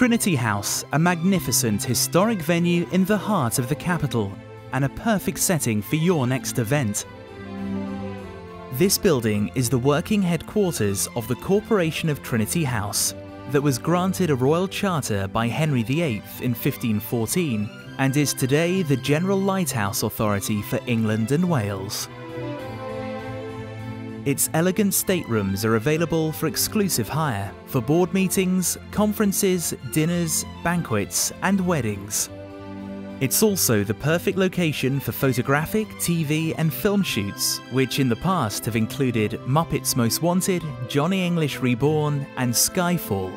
Trinity House, a magnificent historic venue in the heart of the capital and a perfect setting for your next event. This building is the working headquarters of the Corporation of Trinity House that was granted a royal charter by Henry VIII in 1514 and is today the General Lighthouse Authority for England and Wales. Its elegant staterooms are available for exclusive hire for board meetings, conferences, dinners, banquets, and weddings. It's also the perfect location for photographic, TV, and film shoots, which in the past have included Muppets Most Wanted, Johnny English Reborn, and Skyfall.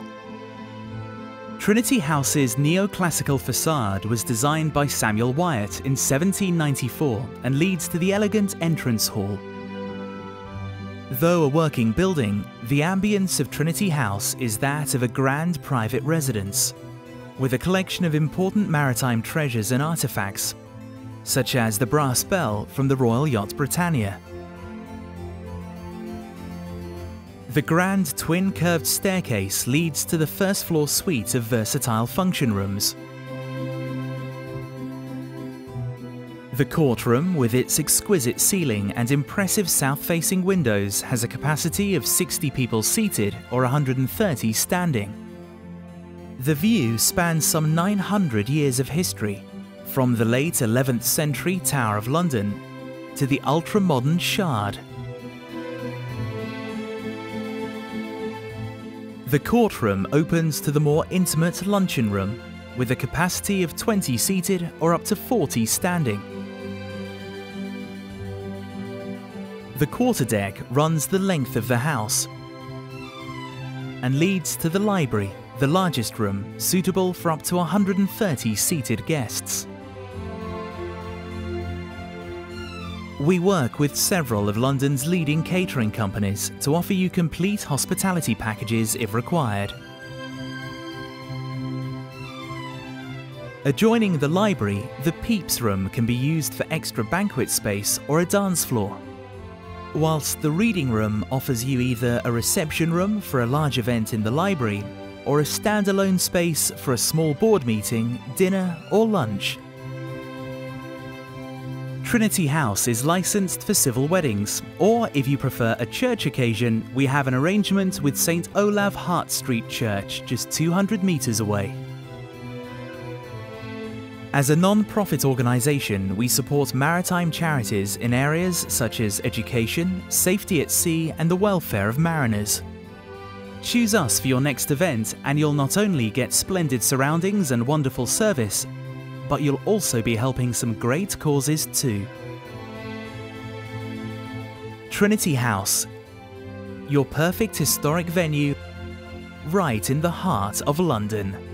Trinity House's neoclassical facade was designed by Samuel Wyatt in 1794 and leads to the elegant entrance hall Though a working building, the ambience of Trinity House is that of a grand private residence, with a collection of important maritime treasures and artifacts, such as the brass bell from the Royal Yacht Britannia. The grand twin curved staircase leads to the first floor suite of versatile function rooms, The courtroom, with its exquisite ceiling and impressive south-facing windows, has a capacity of 60 people seated or 130 standing. The view spans some 900 years of history, from the late 11th century Tower of London to the ultra-modern Shard. The courtroom opens to the more intimate luncheon room, with a capacity of 20 seated or up to 40 standing. The quarterdeck runs the length of the house and leads to the library, the largest room, suitable for up to 130 seated guests. We work with several of London's leading catering companies to offer you complete hospitality packages if required. Adjoining the library, the Pepys Room can be used for extra banquet space or a dance floor whilst the reading room offers you either a reception room for a large event in the library or a standalone space for a small board meeting, dinner, or lunch. Trinity House is licensed for civil weddings, or if you prefer a church occasion, we have an arrangement with St. Olave Hart Street Church just 200 metres away. As a non-profit organisation, we support maritime charities in areas such as education, safety at sea and the welfare of mariners. Choose us for your next event and you'll not only get splendid surroundings and wonderful service, but you'll also be helping some great causes too. Trinity House, your perfect historic venue right in the heart of London.